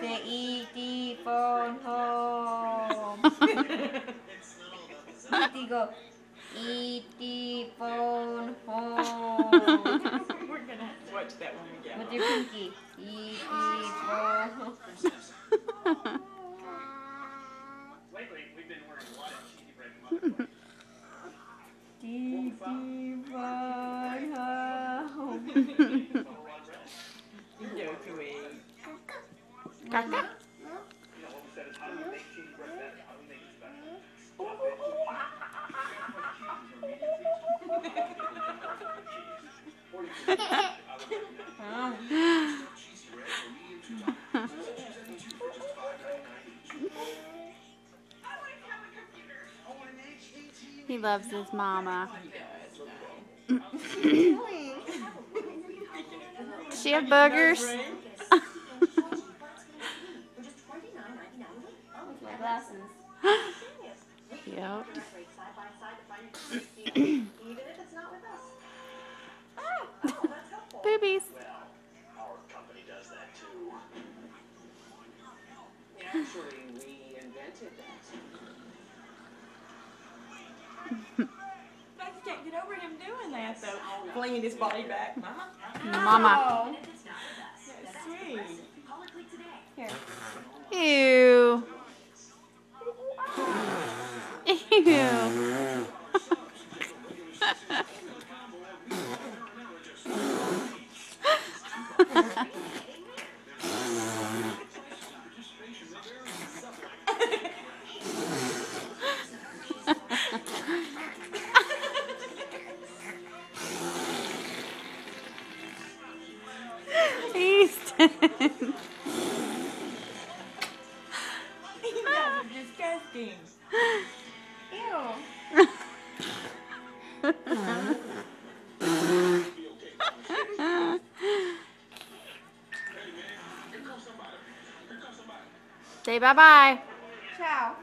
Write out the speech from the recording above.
The E.T. phone home. E.T. go. E.T. phone home. We're going to have to watch that when we With your pinky. E.T. phone home. Lately, we've been wearing a lot of cheesy bread E.T. phone home. He loves his mama. Does she have boogers? my glasses. Yep. Boobies. Our company does that too. Actually, we Ah! invented that. I just can't get over him doing that though. Flinging his body back. Mama. Mama. That's sweet. Ew. Easton. Disgusting. Ew. Say bye bye. Ciao.